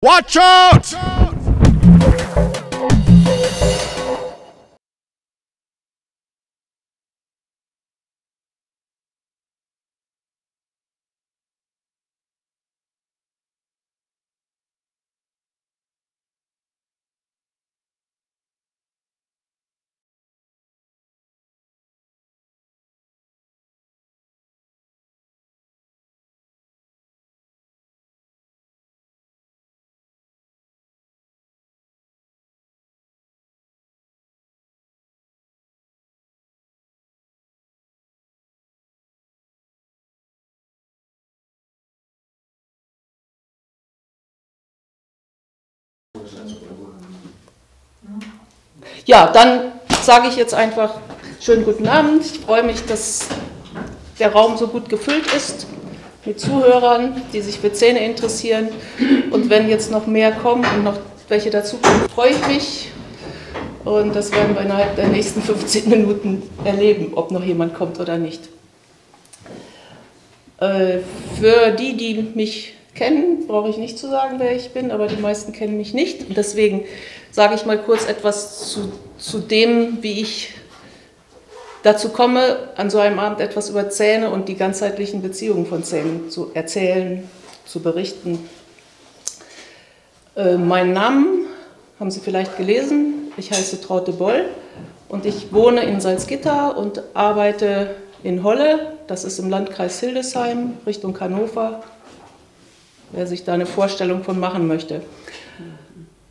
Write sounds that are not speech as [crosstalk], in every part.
Watch out! Ja, dann sage ich jetzt einfach schönen guten Abend. Ich freue mich, dass der Raum so gut gefüllt ist mit Zuhörern, die sich für Zähne interessieren. Und wenn jetzt noch mehr kommen und noch welche dazukommen, freue ich mich. Und das werden wir innerhalb der nächsten 15 Minuten erleben, ob noch jemand kommt oder nicht. Äh, für die, die mich kennen, brauche ich nicht zu sagen, wer ich bin, aber die meisten kennen mich nicht. Und deswegen sage ich mal kurz etwas zu, zu dem, wie ich dazu komme, an so einem Abend etwas über Zähne und die ganzheitlichen Beziehungen von Zähnen zu erzählen, zu berichten. Äh, meinen Namen haben Sie vielleicht gelesen. Ich heiße Traute Boll und ich wohne in Salzgitter und arbeite in Holle. Das ist im Landkreis Hildesheim, Richtung Hannover, wer sich da eine Vorstellung von machen möchte.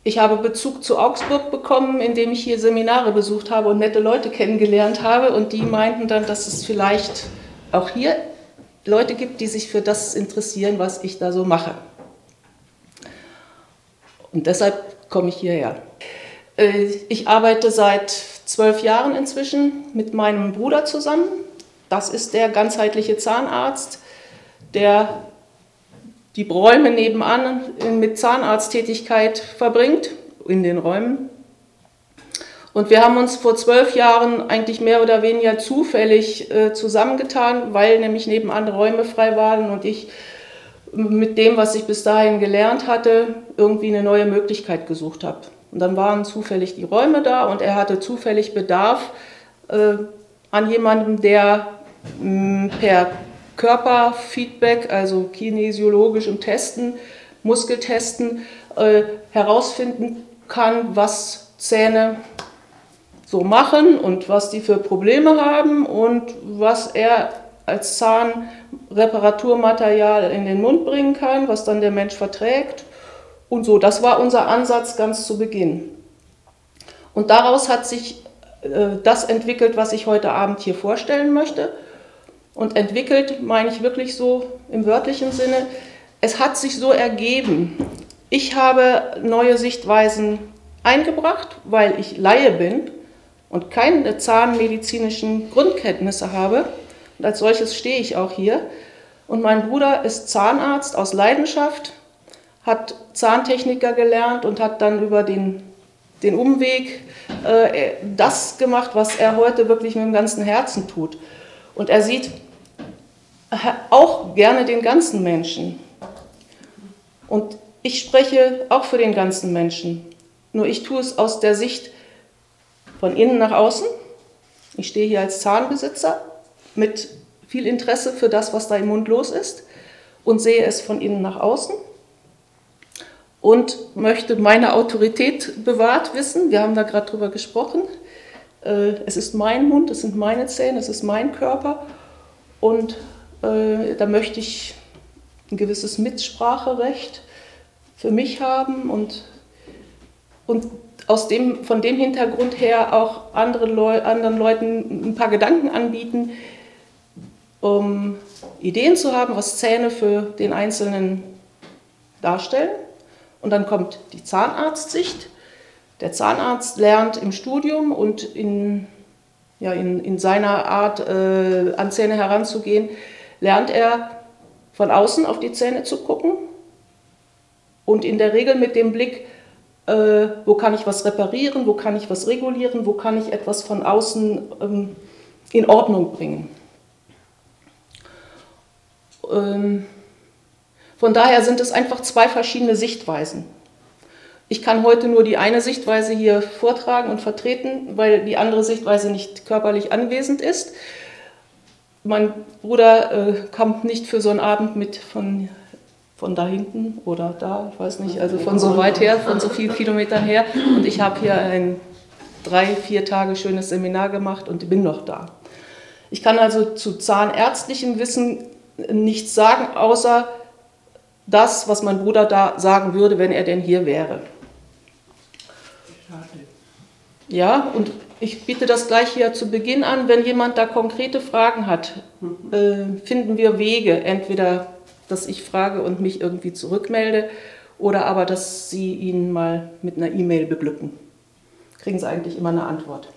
Ich habe Bezug zu Augsburg bekommen, indem ich hier Seminare besucht habe und nette Leute kennengelernt habe. Und die meinten dann, dass es vielleicht auch hier Leute gibt, die sich für das interessieren, was ich da so mache. Und deshalb komme ich hierher. Äh, ich arbeite seit zwölf Jahren inzwischen mit meinem Bruder zusammen. Das ist der ganzheitliche Zahnarzt, der die Räume nebenan mit Zahnarzttätigkeit verbringt in den Räumen. Und wir haben uns vor zwölf Jahren eigentlich mehr oder weniger zufällig äh, zusammengetan, weil nämlich nebenan Räume frei waren und ich mit dem, was ich bis dahin gelernt hatte, irgendwie eine neue Möglichkeit gesucht habe. Und dann waren zufällig die Räume da und er hatte zufällig Bedarf äh, an jemandem, der mh, per Körperfeedback, also kinesiologischem Testen, Muskeltesten, äh, herausfinden kann, was Zähne so machen und was die für Probleme haben und was er als Zahnreparaturmaterial in den Mund bringen kann, was dann der Mensch verträgt und so. Das war unser Ansatz ganz zu Beginn. Und daraus hat sich äh, das entwickelt, was ich heute Abend hier vorstellen möchte. Und entwickelt meine ich wirklich so im wörtlichen Sinne. Es hat sich so ergeben. Ich habe neue Sichtweisen eingebracht, weil ich Laie bin und keine zahnmedizinischen Grundkenntnisse habe. Und als solches stehe ich auch hier. Und mein Bruder ist Zahnarzt aus Leidenschaft, hat Zahntechniker gelernt und hat dann über den, den Umweg äh, das gemacht, was er heute wirklich mit dem ganzen Herzen tut. Und er sieht auch gerne den ganzen Menschen. Und ich spreche auch für den ganzen Menschen. Nur ich tue es aus der Sicht von innen nach außen. Ich stehe hier als Zahnbesitzer mit viel Interesse für das, was da im Mund los ist und sehe es von innen nach außen und möchte meine Autorität bewahrt wissen. Wir haben da gerade drüber gesprochen. Äh, es ist mein Mund, es sind meine Zähne, es ist mein Körper und da möchte ich ein gewisses Mitspracherecht für mich haben und, und aus dem, von dem Hintergrund her auch andere Leu anderen Leuten ein paar Gedanken anbieten, um Ideen zu haben, was Zähne für den Einzelnen darstellen. Und dann kommt die Zahnarztsicht. Der Zahnarzt lernt im Studium und in, ja, in, in seiner Art, äh, an Zähne heranzugehen, lernt er von außen auf die Zähne zu gucken und in der Regel mit dem Blick, äh, wo kann ich was reparieren, wo kann ich was regulieren, wo kann ich etwas von außen ähm, in Ordnung bringen. Ähm, von daher sind es einfach zwei verschiedene Sichtweisen. Ich kann heute nur die eine Sichtweise hier vortragen und vertreten, weil die andere Sichtweise nicht körperlich anwesend ist. Mein Bruder äh, kommt nicht für so einen Abend mit von, von da hinten oder da, ich weiß nicht, also von so weit her, von so vielen Kilometern her. Und ich habe hier ein drei, vier Tage schönes Seminar gemacht und bin noch da. Ich kann also zu zahnärztlichem Wissen nichts sagen, außer das, was mein Bruder da sagen würde, wenn er denn hier wäre. Ja, und ich biete das gleich hier zu Beginn an. Wenn jemand da konkrete Fragen hat, äh, finden wir Wege. Entweder, dass ich frage und mich irgendwie zurückmelde oder aber, dass Sie ihn mal mit einer E-Mail beglücken. Kriegen Sie eigentlich immer eine Antwort.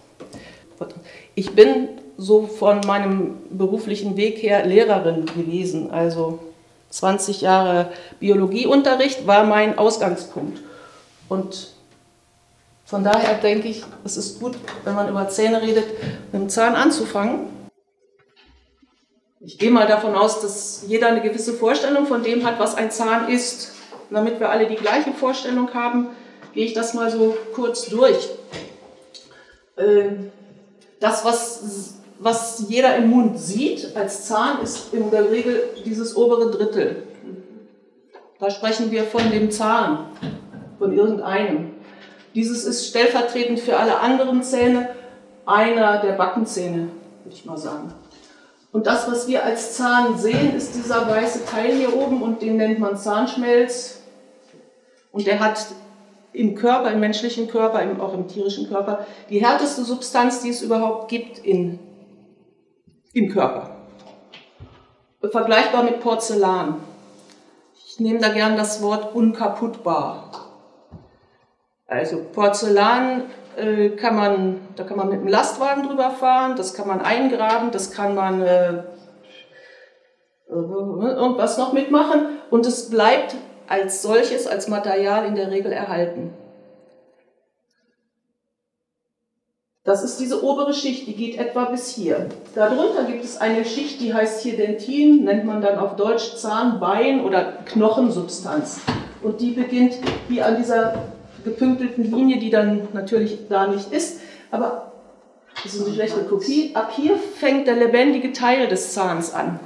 Ich bin so von meinem beruflichen Weg her Lehrerin gewesen. Also 20 Jahre Biologieunterricht war mein Ausgangspunkt. Und von daher denke ich, es ist gut, wenn man über Zähne redet, mit dem Zahn anzufangen. Ich gehe mal davon aus, dass jeder eine gewisse Vorstellung von dem hat, was ein Zahn ist. Und damit wir alle die gleiche Vorstellung haben, gehe ich das mal so kurz durch. Ähm, das, was was jeder im Mund sieht als Zahn, ist in der Regel dieses obere Drittel. Da sprechen wir von dem Zahn, von irgendeinem. Dieses ist stellvertretend für alle anderen Zähne einer der Backenzähne, würde ich mal sagen. Und das, was wir als Zahn sehen, ist dieser weiße Teil hier oben und den nennt man Zahnschmelz. Und der hat im Körper, im menschlichen Körper, auch im tierischen Körper, die härteste Substanz, die es überhaupt gibt in im Körper. Vergleichbar mit Porzellan. Ich nehme da gern das Wort unkaputtbar. Also Porzellan äh, kann man, da kann man mit einem Lastwagen drüber fahren, das kann man eingraben, das kann man äh, irgendwas noch mitmachen und es bleibt als solches, als Material in der Regel erhalten. Das ist diese obere Schicht, die geht etwa bis hier. Darunter gibt es eine Schicht, die heißt hier Dentin, nennt man dann auf Deutsch Zahnbein oder Knochensubstanz. Und die beginnt hier an dieser gepünktelten Linie, die dann natürlich da nicht ist. Aber das ist eine schlechte Kopie. Ab hier fängt der lebendige Teil des Zahns an.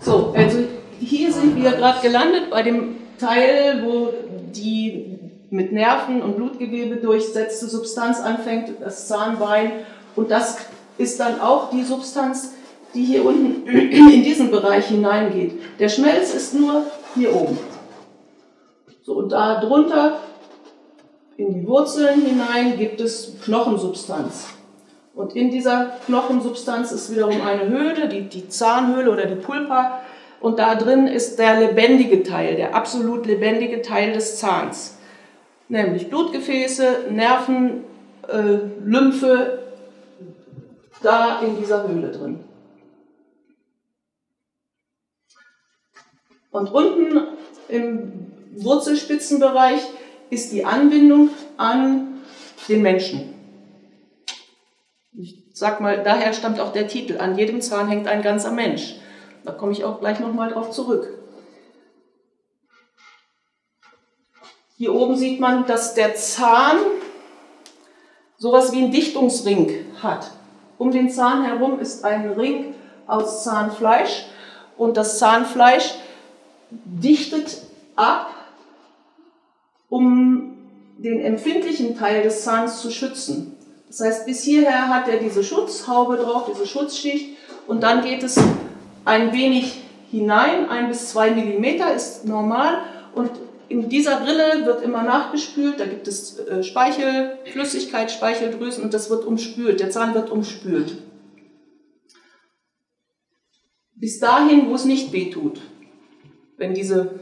So, also hier sind wir gerade gelandet bei dem Teil, wo die mit Nerven und Blutgewebe durchsetzte Substanz anfängt, das Zahnbein. Und das ist dann auch die Substanz, die hier unten in diesen Bereich hineingeht. Der Schmelz ist nur hier oben. So, und da drunter in die Wurzeln hinein gibt es Knochensubstanz. Und in dieser Knochensubstanz ist wiederum eine Höhle, die, die Zahnhöhle oder die Pulpa. Und da drin ist der lebendige Teil, der absolut lebendige Teil des Zahns nämlich Blutgefäße, Nerven, äh, Lymphe, da in dieser Höhle drin. Und unten im Wurzelspitzenbereich ist die Anbindung an den Menschen. Ich sag mal, daher stammt auch der Titel, an jedem Zahn hängt ein ganzer Mensch. Da komme ich auch gleich nochmal drauf zurück. Hier oben sieht man, dass der Zahn sowas wie einen Dichtungsring hat. Um den Zahn herum ist ein Ring aus Zahnfleisch und das Zahnfleisch dichtet ab, um den empfindlichen Teil des Zahns zu schützen. Das heißt, bis hierher hat er diese Schutzhaube drauf, diese Schutzschicht und dann geht es ein wenig hinein, ein bis zwei Millimeter ist normal und in dieser Rille wird immer nachgespült, da gibt es äh, Speichelflüssigkeit, Speicheldrüsen und das wird umspült, der Zahn wird umspült. Bis dahin, wo es nicht weh tut. Wenn diese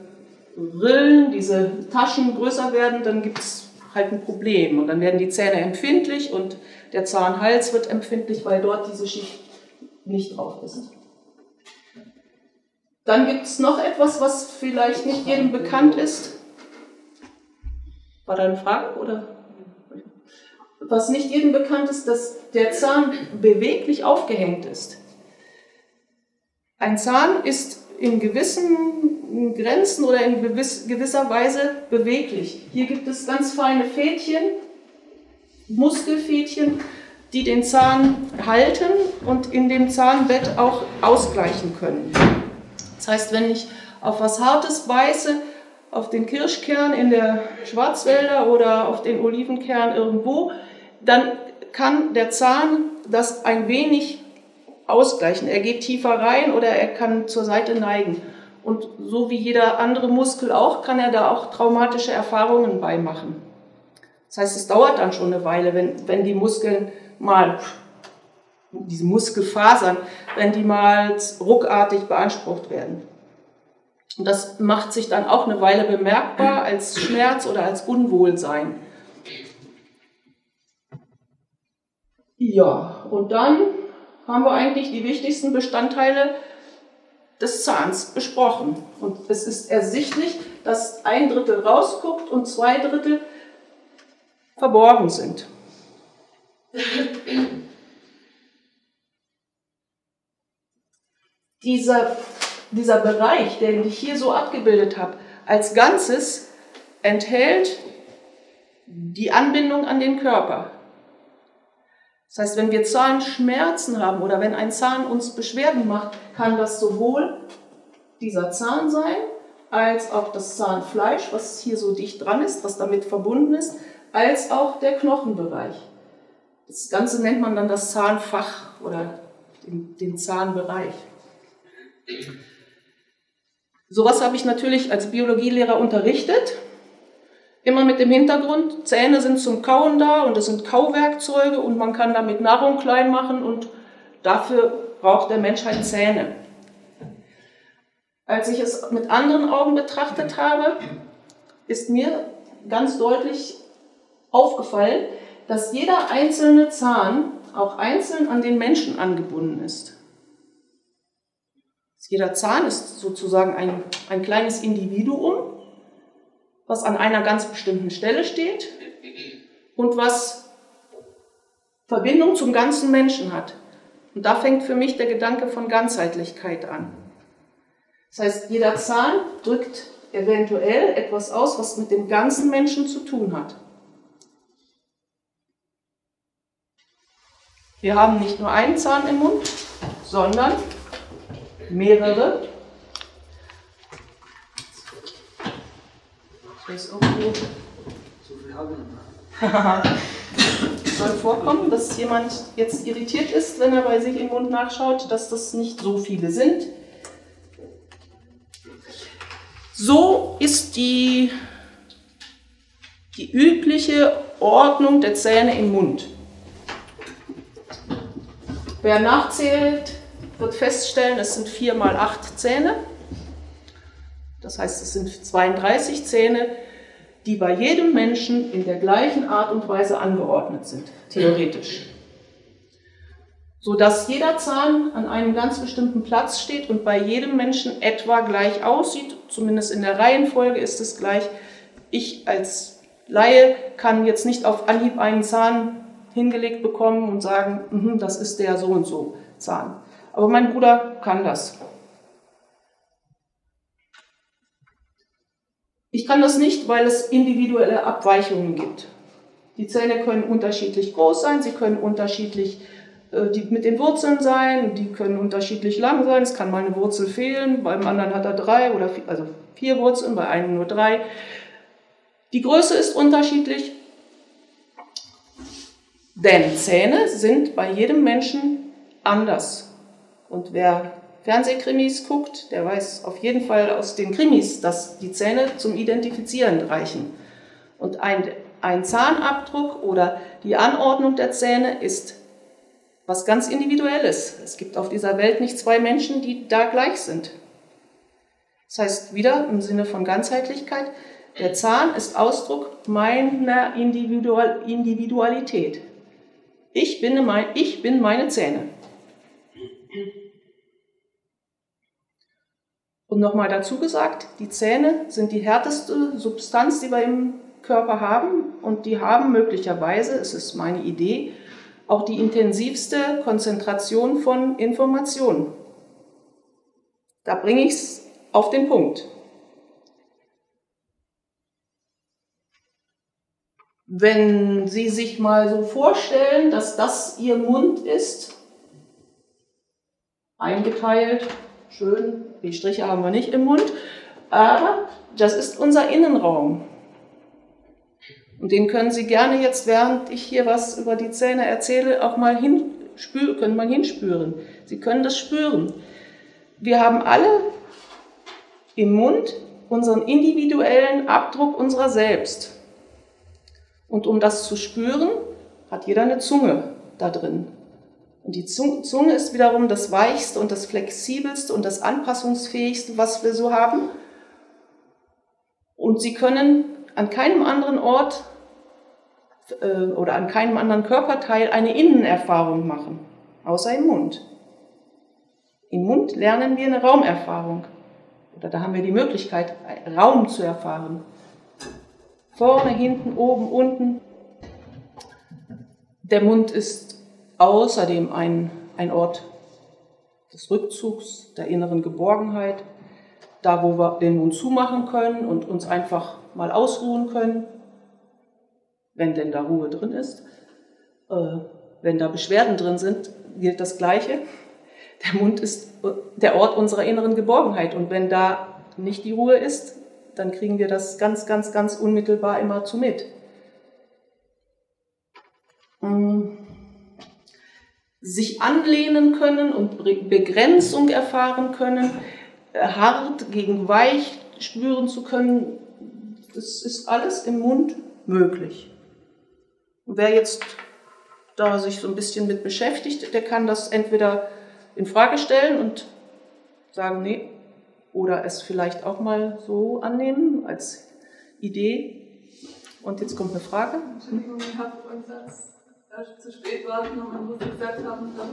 Rillen, diese Taschen größer werden, dann gibt es halt ein Problem und dann werden die Zähne empfindlich und der Zahnhals wird empfindlich, weil dort diese Schicht nicht drauf ist. Dann gibt es noch etwas, was vielleicht nicht jedem bekannt ist. War da eine Frage oder? Was nicht jedem bekannt ist, dass der Zahn beweglich aufgehängt ist. Ein Zahn ist in gewissen Grenzen oder in gewisser Weise beweglich. Hier gibt es ganz feine Fädchen, Muskelfädchen, die den Zahn halten und in dem Zahnbett auch ausgleichen können. Das heißt, wenn ich auf was Hartes beiße, auf den Kirschkern in der Schwarzwälder oder auf den Olivenkern irgendwo, dann kann der Zahn das ein wenig ausgleichen. Er geht tiefer rein oder er kann zur Seite neigen. Und so wie jeder andere Muskel auch, kann er da auch traumatische Erfahrungen beimachen. Das heißt, es dauert dann schon eine Weile, wenn, wenn die Muskeln mal, diese Muskelfasern, wenn die mal ruckartig beansprucht werden. Und das macht sich dann auch eine Weile bemerkbar als Schmerz oder als Unwohlsein. Ja, und dann haben wir eigentlich die wichtigsten Bestandteile des Zahns besprochen. Und es ist ersichtlich, dass ein Drittel rausguckt und zwei Drittel verborgen sind. dieser, dieser Bereich, den ich hier so abgebildet habe, als Ganzes enthält die Anbindung an den Körper. Das heißt, wenn wir Zahnschmerzen haben oder wenn ein Zahn uns Beschwerden macht, kann das sowohl dieser Zahn sein, als auch das Zahnfleisch, was hier so dicht dran ist, was damit verbunden ist, als auch der Knochenbereich. Das Ganze nennt man dann das Zahnfach oder den, den Zahnbereich. Sowas habe ich natürlich als Biologielehrer unterrichtet. Immer mit dem Hintergrund, Zähne sind zum Kauen da und es sind Kauwerkzeuge und man kann damit Nahrung klein machen und dafür braucht der Mensch halt Zähne. Als ich es mit anderen Augen betrachtet habe, ist mir ganz deutlich aufgefallen, dass jeder einzelne Zahn auch einzeln an den Menschen angebunden ist. Jeder Zahn ist sozusagen ein, ein kleines Individuum, was an einer ganz bestimmten Stelle steht und was Verbindung zum ganzen Menschen hat. Und da fängt für mich der Gedanke von Ganzheitlichkeit an. Das heißt, jeder Zahn drückt eventuell etwas aus, was mit dem ganzen Menschen zu tun hat. Wir haben nicht nur einen Zahn im Mund, sondern mehrere. Ist irgendwo. So viel habe ich [laughs] soll vorkommen, dass jemand jetzt irritiert ist, wenn er bei sich im Mund nachschaut, dass das nicht so viele sind. So ist die, die übliche Ordnung der Zähne im Mund. Wer nachzählt, wird feststellen, es sind 4 mal 8 Zähne. Das heißt, es sind 32 Zähne, die bei jedem Menschen in der gleichen Art und Weise angeordnet sind, theoretisch. Sodass jeder Zahn an einem ganz bestimmten Platz steht und bei jedem Menschen etwa gleich aussieht, zumindest in der Reihenfolge ist es gleich. Ich als Laie kann jetzt nicht auf Anhieb einen Zahn hingelegt bekommen und sagen, mhm, das ist der so und so Zahn. Aber mein Bruder kann das. Ich kann das nicht, weil es individuelle Abweichungen gibt. Die Zähne können unterschiedlich groß sein, sie können unterschiedlich äh, die, mit den Wurzeln sein, die können unterschiedlich lang sein. Es kann mal eine Wurzel fehlen, beim anderen hat er drei oder vier, also vier Wurzeln, bei einem nur drei. Die Größe ist unterschiedlich, denn Zähne sind bei jedem Menschen anders. Und wer Fernsehkrimis guckt, der weiß auf jeden Fall aus den Krimis, dass die Zähne zum Identifizieren reichen. Und ein, ein Zahnabdruck oder die Anordnung der Zähne ist was ganz Individuelles. Es gibt auf dieser Welt nicht zwei Menschen, die da gleich sind. Das heißt wieder im Sinne von Ganzheitlichkeit, der Zahn ist Ausdruck meiner Individualität. Ich bin, mein, ich bin meine Zähne. Und nochmal dazu gesagt, die Zähne sind die härteste Substanz, die wir im Körper haben und die haben möglicherweise, es ist meine Idee, auch die intensivste Konzentration von Informationen. Da bringe ich es auf den Punkt. Wenn Sie sich mal so vorstellen, dass das Ihr Mund ist, eingeteilt, schön, die Striche haben wir nicht im Mund, aber das ist unser Innenraum. Und den können Sie gerne jetzt, während ich hier was über die Zähne erzähle, auch mal hinspüren, können mal hinspüren. Sie können das spüren. Wir haben alle im Mund unseren individuellen Abdruck unserer selbst. Und um das zu spüren, hat jeder eine Zunge da drin. Und die Zunge ist wiederum das weichste und das flexibelste und das anpassungsfähigste, was wir so haben. Und Sie können an keinem anderen Ort äh, oder an keinem anderen Körperteil eine Innenerfahrung machen, außer im Mund. Im Mund lernen wir eine Raumerfahrung. Oder da haben wir die Möglichkeit, Raum zu erfahren. Vorne, hinten, oben, unten. Der Mund ist außerdem ein, ein Ort des Rückzugs, der inneren Geborgenheit, da wo wir den Mund zumachen können und uns einfach mal ausruhen können, wenn denn da Ruhe drin ist. Äh, wenn da Beschwerden drin sind, gilt das Gleiche. Der Mund ist der Ort unserer inneren Geborgenheit und wenn da nicht die Ruhe ist, dann kriegen wir das ganz, ganz, ganz unmittelbar immer zu mit. Mm. Sich anlehnen können und Begrenzung erfahren können, äh, hart gegen weich spüren zu können, das ist alles im Mund möglich. Und wer jetzt da sich so ein bisschen mit beschäftigt, der kann das entweder in Frage stellen und sagen, nee, oder es vielleicht auch mal so annehmen als Idee. Und jetzt kommt eine Frage. Entschuldigung, ich habe einen Satz zu spät warten und wo Sie gesagt haben, dann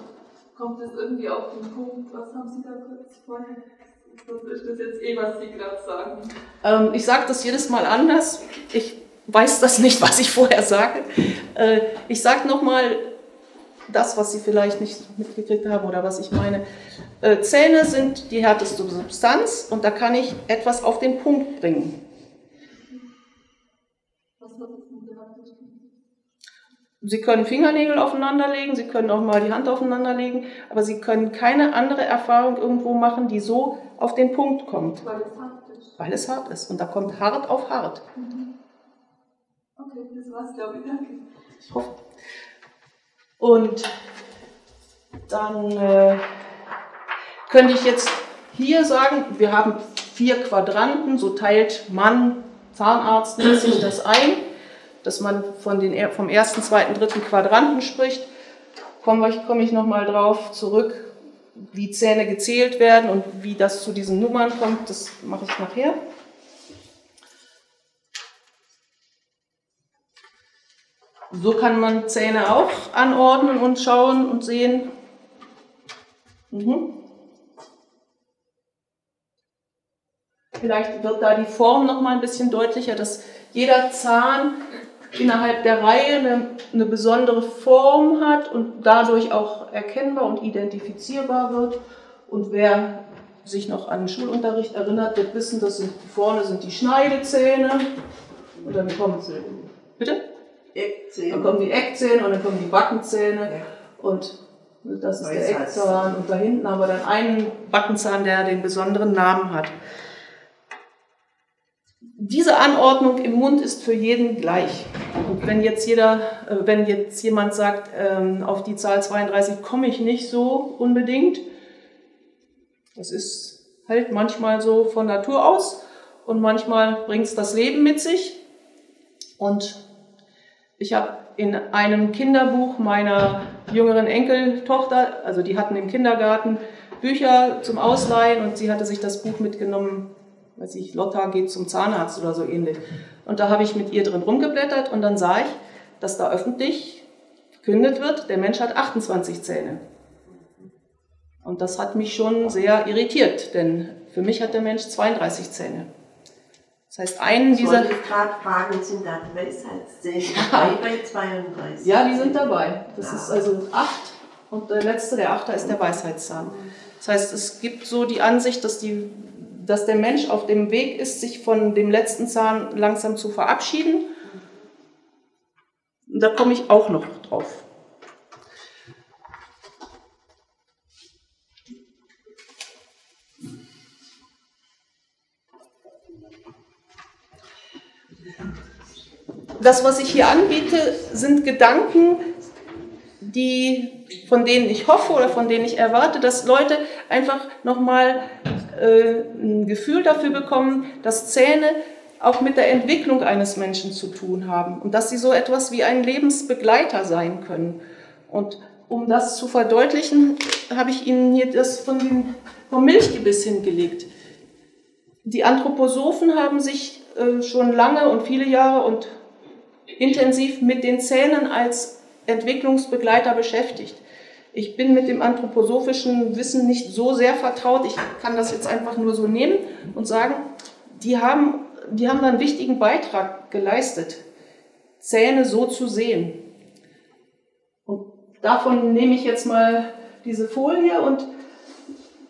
kommt es irgendwie auf den Punkt. Was haben Sie da kurz vorher? Das ist das jetzt eh, was Sie gerade sagen. Ähm, ich sage das jedes Mal anders. Ich weiß das nicht, was ich vorher sage. Äh, ich sage nochmal das, was Sie vielleicht nicht mitgekriegt haben oder was ich meine. Äh, Zähne sind die härteste Substanz und da kann ich etwas auf den Punkt bringen. Sie können Fingernägel aufeinanderlegen, Sie können auch mal die Hand aufeinanderlegen, aber Sie können keine andere Erfahrung irgendwo machen, die so auf den Punkt kommt. Weil es hart ist. Weil es hart ist. Und da kommt hart auf hart. Mhm. Okay, das war's, glaube ich. Danke. Ich hoffe. Und dann äh, könnte ich jetzt hier sagen, wir haben vier Quadranten, so teilt man zahnarztmäßig das ein, dass man von den, vom ersten, zweiten, dritten Quadranten spricht. Komme ich, komme ich nochmal drauf zurück, wie Zähne gezählt werden und wie das zu diesen Nummern kommt, das mache ich nachher. So kann man Zähne auch anordnen und schauen und sehen. Mhm. Vielleicht wird da die Form noch mal ein bisschen deutlicher, dass jeder Zahn innerhalb der Reihe eine, eine, besondere Form hat und dadurch auch erkennbar und identifizierbar wird. Und wer sich noch an den Schulunterricht erinnert, wird wissen, dass vorne sind die Schneidezähne und dann kommen sie. Bitte? Eckzähne. Dann kommen die Eckzähne und dann kommen die Backenzähne. Ja. Und das ist der Eckzahn. Und da hinten haben wir dann einen Backenzahn, der den besonderen Namen hat. Diese Anordnung im Mund ist für jeden gleich. Und wenn jetzt jeder, äh, wenn jetzt jemand sagt, ähm, auf die Zahl 32 komme ich nicht so unbedingt, das ist halt manchmal so von Natur aus und manchmal bringt es das Leben mit sich. Und ich habe in einem Kinderbuch meiner jüngeren Enkeltochter, also die hatten im Kindergarten Bücher zum Ausleihen und sie hatte sich das Buch mitgenommen, weiß ich, Lotta geht zum Zahnarzt oder so ähnlich. Und da habe ich mit ihr drin rumgeblättert und dann sah ich, dass da öffentlich verkündet wird, der Mensch hat 28 Zähne. Und das hat mich schon sehr irritiert, denn für mich hat der Mensch 32 Zähne. Das heißt, einen dieser. Ich gerade fragen, sind da Weisheitszähne ja. bei 32? Ja, die sind dabei. Das ja. ist also acht und der letzte, der Achter, ist der Weisheitszahn. Das heißt, es gibt so die Ansicht, dass, die, dass der Mensch auf dem Weg ist, sich von dem letzten Zahn langsam zu verabschieden. Da komme ich auch noch drauf. Das, was ich hier anbiete, sind Gedanken, die, von denen ich hoffe oder von denen ich erwarte, dass Leute einfach nochmal ein Gefühl dafür bekommen, dass Zähne auch mit der Entwicklung eines Menschen zu tun haben und dass sie so etwas wie ein Lebensbegleiter sein können. Und um das zu verdeutlichen, habe ich Ihnen hier das von dem, vom Milchgebiss hingelegt. Die Anthroposophen haben sich äh, schon lange und viele Jahre und intensiv mit den Zähnen als Entwicklungsbegleiter beschäftigt. Ich bin mit dem anthroposophischen Wissen nicht so sehr vertraut. Ich kann das jetzt einfach nur so nehmen und sagen, die haben, die haben da einen wichtigen Beitrag geleistet, Zähne so zu sehen. Und davon nehme ich jetzt mal diese Folie und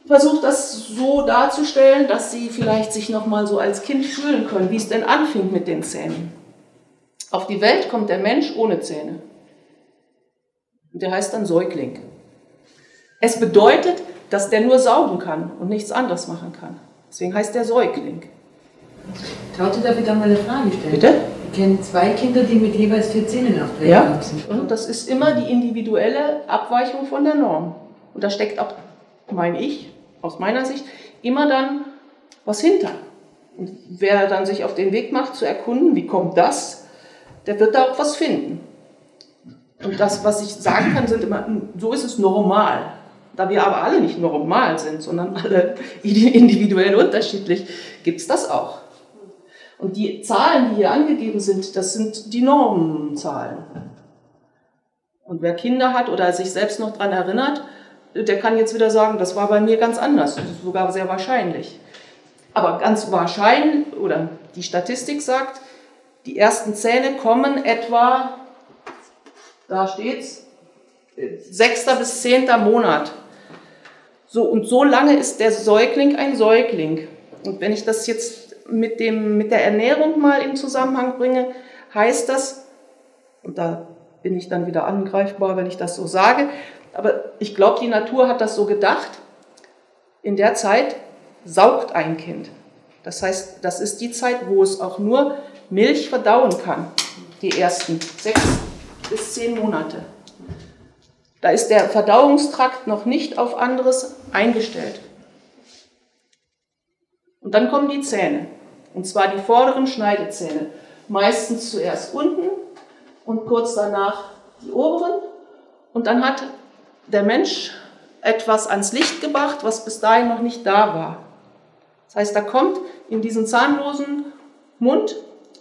versuche das so darzustellen, dass Sie vielleicht sich noch mal so als Kind fühlen können, wie es denn anfing mit den Zähnen. Auf die Welt kommt der Mensch ohne Zähne. Und der heißt dann Säugling. Es bedeutet, dass der nur saugen kann und nichts anderes machen kann. Deswegen heißt der Säugling. Traute, darf ich da mal eine Frage stellen? Bitte? Ich kenne zwei Kinder, die mit jeweils vier Zähnen auf der Ja, sind. und das ist immer die individuelle Abweichung von der Norm. Und da steckt auch, meine ich, aus meiner Sicht, immer dann was hinter. Und wer dann sich auf den Weg macht zu erkunden, wie kommt das, der wird da auch was finden. Und das, was ich sagen kann, sind immer, so ist es normal. Da wir aber alle nicht normal sind, sondern alle [laughs] individuell unterschiedlich, gibt es das auch. Und die Zahlen, die hier angegeben sind, das sind die Normenzahlen. Und wer Kinder hat oder sich selbst noch daran erinnert, der kann jetzt wieder sagen, das war bei mir ganz anders, das ist sogar sehr wahrscheinlich. Aber ganz wahrscheinlich, oder die Statistik sagt, die ersten Zähne kommen etwa, da steht's, sechster bis zehnter Monat. So, und so lange ist der Säugling ein Säugling. Und wenn ich das jetzt mit, dem, mit der Ernährung mal in Zusammenhang bringe, heißt das, und da bin ich dann wieder angreifbar, wenn ich das so sage, aber ich glaube, die Natur hat das so gedacht, in der Zeit saugt ein Kind. Das heißt, das ist die Zeit, wo es auch nur Milch verdauen kann, die ersten sechs bis zehn Monate. Da ist der Verdauungstrakt noch nicht auf anderes eingestellt. Und dann kommen die Zähne, und zwar die vorderen Schneidezähne. Meistens zuerst unten und kurz danach die oberen. Und dann hat der Mensch etwas ans Licht gebracht, was bis dahin noch nicht da war. Das heißt, da kommt in diesen zahnlosen Mund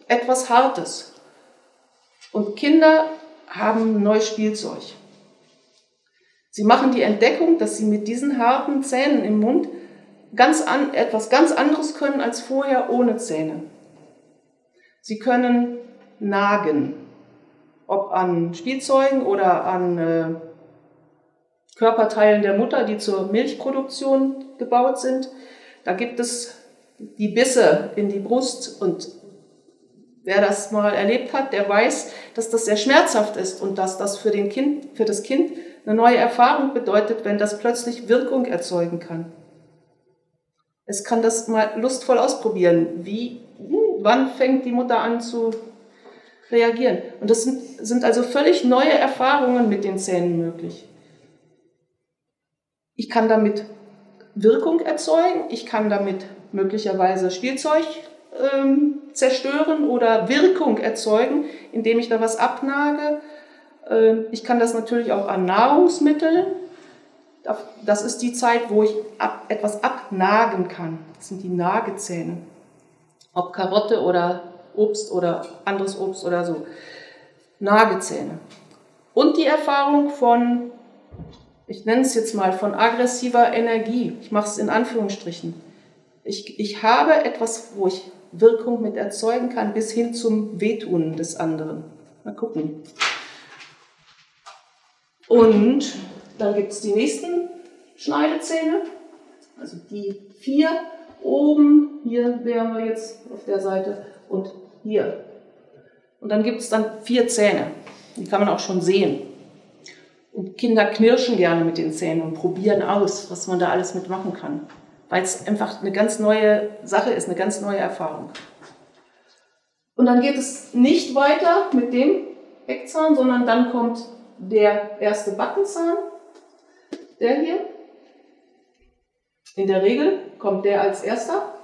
etwas Hartes. Und Kinder haben neues Spielzeug. Sie machen die Entdeckung, dass sie mit diesen harten Zähnen im Mund ganz an, etwas ganz anderes können als vorher ohne Zähne. Sie können nagen, ob an Spielzeugen oder an äh, Körperteilen der Mutter, die zur Milchproduktion gebaut sind. Da gibt es die Bisse in die Brust und wer das mal erlebt hat, der weiß, dass das sehr schmerzhaft ist und dass das für, den kind, für das Kind eine neue Erfahrung bedeutet, wenn das plötzlich Wirkung erzeugen kann. Es kann das mal lustvoll ausprobieren. Wie, wann fängt die Mutter an zu reagieren? Und das sind, sind also völlig neue Erfahrungen mit den Zähnen möglich. Ich kann damit Wirkung erzeugen, ich kann damit möglicherweise Spielzeug ähm, zerstören oder Wirkung erzeugen, indem ich da was abnage. Äh, ich kann das natürlich auch an Nahrungsmitteln. Das ist die Zeit, wo ich ab, etwas abnagen kann. Das sind die Nagezähne. Ob Karotte oder Obst oder anderes Obst oder so. Nagezähne. Und die Erfahrung von, ich nenne es jetzt mal, von aggressiver Energie. Ich mache es in Anführungsstrichen. Ich, ich habe etwas, wo ich Wirkung mit erzeugen kann, bis hin zum Wehtun des anderen. Mal gucken. Und dann gibt es die nächsten Schneidezähne. Also die vier oben, hier wären wir jetzt auf der Seite und hier. Und dann gibt es dann vier Zähne. Die kann man auch schon sehen. Und Kinder knirschen gerne mit den Zähnen und probieren aus, was man da alles mitmachen kann. Weil es einfach eine ganz neue Sache ist, eine ganz neue Erfahrung. Und dann geht es nicht weiter mit dem Eckzahn, sondern dann kommt der erste Backenzahn, der hier. In der Regel kommt der als erster.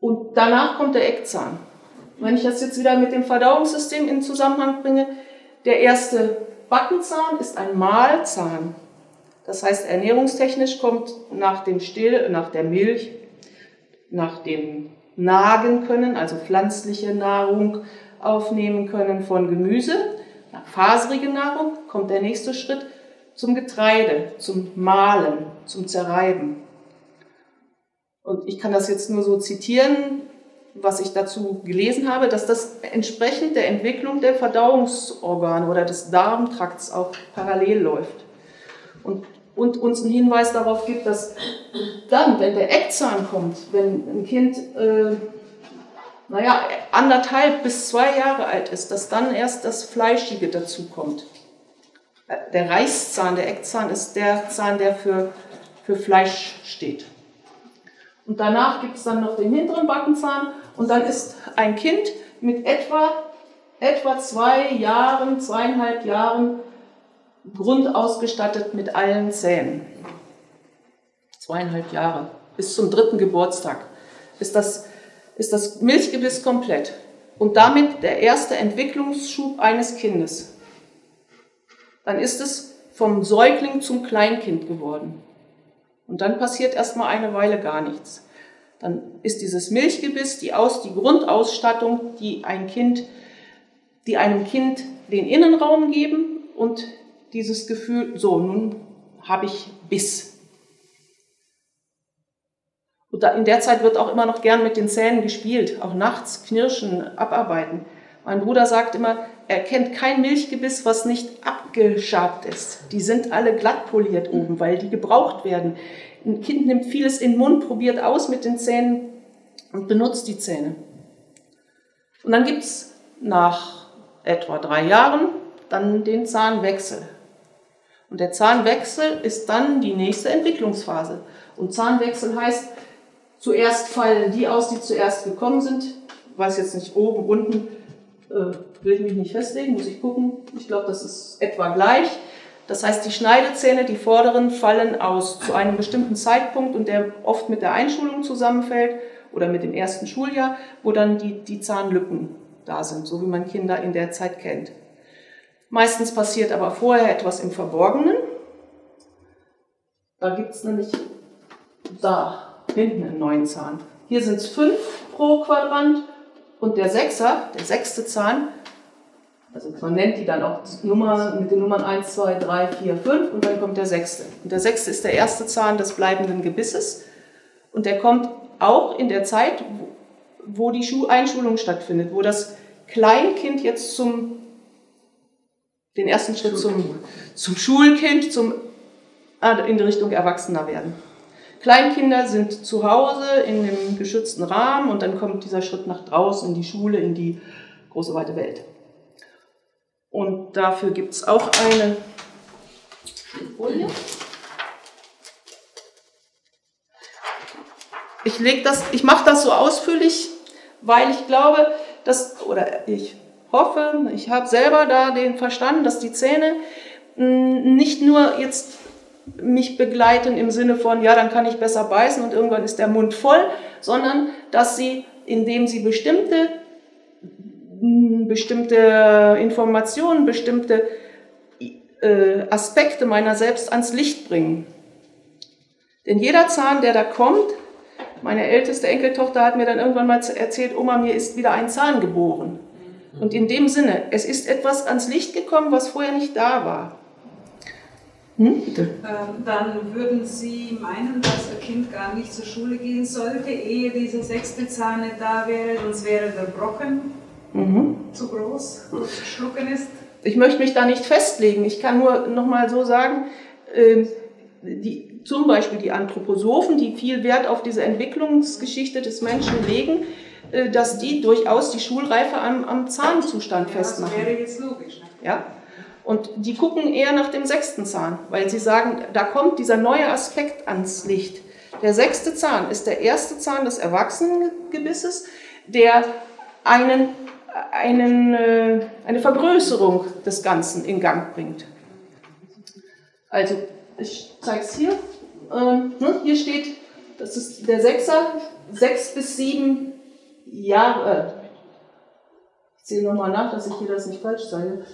Und danach kommt der Eckzahn. Wenn ich das jetzt wieder mit dem Verdauungssystem in Zusammenhang bringe, der erste Backenzahn ist ein Mahlzahn. Das heißt, ernährungstechnisch kommt nach dem Still, nach der Milch, nach dem Nagen können, also pflanzliche Nahrung aufnehmen können von Gemüse, nach faserige Nahrung kommt der nächste Schritt zum Getreide, zum Mahlen, zum Zerreiben. Und ich kann das jetzt nur so zitieren, was ich dazu gelesen habe, dass das entsprechend der Entwicklung der Verdauungsorgane oder des Darmtrakts auch parallel läuft. Und, und uns einen Hinweis darauf gibt, dass dann, wenn der Eckzahn kommt, wenn ein Kind, äh, naja, anderthalb bis zwei Jahre alt ist, dass dann erst das Fleischige dazu kommt. Der Reißzahn, der Eckzahn ist der Zahn, der für, für Fleisch steht. Und danach gibt es dann noch den hinteren Backenzahn und dann ist ein Kind mit etwa, etwa zwei Jahren, zweieinhalb Jahren grundausgestattet mit allen Zähnen. Zweieinhalb Jahre. Bis zum dritten Geburtstag ist das, ist das Milchgebiss komplett. Und damit der erste Entwicklungsschub eines Kindes. Dann ist es vom Säugling zum Kleinkind geworden. Und dann passiert erstmal eine Weile gar nichts. Dann ist dieses Milchgebiss die, Aus, die Grundausstattung, die ein Kind, die einem Kind den Innenraum geben und dieses Gefühl, so, nun habe ich Biss. Und in der Zeit wird auch immer noch gern mit den Zähnen gespielt, auch nachts knirschen, abarbeiten. Mein Bruder sagt immer, er kennt kein Milchgebiss, was nicht abgeschabt ist. Die sind alle glatt poliert oben, weil die gebraucht werden. Ein Kind nimmt vieles in den Mund, probiert aus mit den Zähnen und benutzt die Zähne. Und dann gibt es nach etwa drei Jahren dann den Zahnwechsel. Und der Zahnwechsel ist dann die nächste Entwicklungsphase. Und Zahnwechsel heißt, zuerst fallen die aus, die zuerst gekommen sind. Ich weiß jetzt nicht, oben, unten, äh, will ich mich nicht festlegen, muss ich gucken. Ich glaube, das ist etwa gleich. Das heißt, die Schneidezähne, die vorderen, fallen aus zu einem bestimmten Zeitpunkt und der oft mit der Einschulung zusammenfällt oder mit dem ersten Schuljahr, wo dann die, die Zahnlücken da sind, so wie man Kinder in der Zeit kennt. Meistens passiert aber vorher etwas im Verborgenen. Da gibt es nämlich da hinten einen neuen Zahn. Hier sind es fünf pro Quadrant und der Sechser, der sechste Zahn, also man nennt die dann auch Nummer, mit den Nummern 1, 2, 3, 4, 5 und dann kommt der sechste. Und der sechste ist der erste Zahn des bleibenden Gebisses und der kommt auch in der Zeit, wo die Einschulung stattfindet, wo das Kleinkind jetzt zum, den ersten Schritt zum, zum Schulkind, zum, ah, in Richtung Erwachsener werden. Kleinkinder sind zu Hause in dem geschützten Rahmen und dann kommt dieser Schritt nach draußen in die Schule, in die große weite Welt. Und dafür gibt es auch eine Folie. Ich, ich mache das so ausführlich, weil ich glaube, dass, oder ich hoffe, ich habe selber da den verstanden, dass die Zähne hm, nicht nur jetzt mich begleiten im Sinne von, ja, dann kann ich besser beißen und irgendwann ist der Mund voll, sondern dass sie, indem sie bestimmte bestimmte Informationen, bestimmte äh, Aspekte meiner selbst ans Licht bringen. Denn jeder Zahn, der da kommt, meine älteste Enkeltochter hat mir dann irgendwann mal erzählt, Oma, mir ist wieder ein Zahn geboren. Und in dem Sinne, es ist etwas ans Licht gekommen, was vorher nicht da war. Hm, bitte. Ähm, dann würden Sie meinen, dass ein Kind gar nicht zur Schule gehen sollte, ehe diese sechste Zahn nicht da wäre, sonst wäre der Brocken mhm. zu groß zu schlucken ist? Ich möchte mich da nicht festlegen. Ich kann nur noch mal so sagen, äh, die, zum Beispiel die Anthroposophen, die viel Wert auf diese Entwicklungsgeschichte des Menschen legen, dass die durchaus die Schulreife am, am Zahnzustand Ja, festmachen. das wäre jetzt logisch. Ne? Ja? Und die gucken eher nach dem sechsten Zahn, weil sie sagen, da kommt dieser neue Aspekt ans Licht. Der sechste Zahn ist der erste Zahn des Erwachsenengebisses, der einen, einen, äh, eine Vergrößerung des Ganzen in Gang bringt. Also, ich zeige es hier. Ähm, ne, hier steht, das ist der Sechser, sechs bis sieben Jahre. Ich zähle nochmal nach, dass ich hier das nicht falsch sage.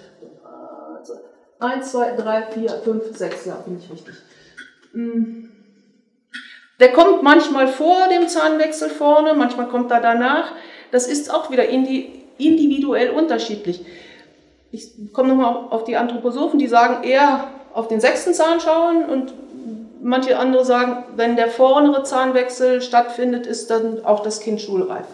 Also, 1, 2, 3, 4, 5, 6, ja, bin ich richtig. Mm. Der kommt manchmal vor dem Zahnwechsel vorne, manchmal kommt er danach. Das ist auch wieder indi individuell unterschiedlich. Ich komme nochmal auf die Anthroposophen, die sagen eher auf den sechsten Zahn schauen und manche andere sagen, wenn der vordere Zahnwechsel stattfindet, ist dann auch das Kind schulreif.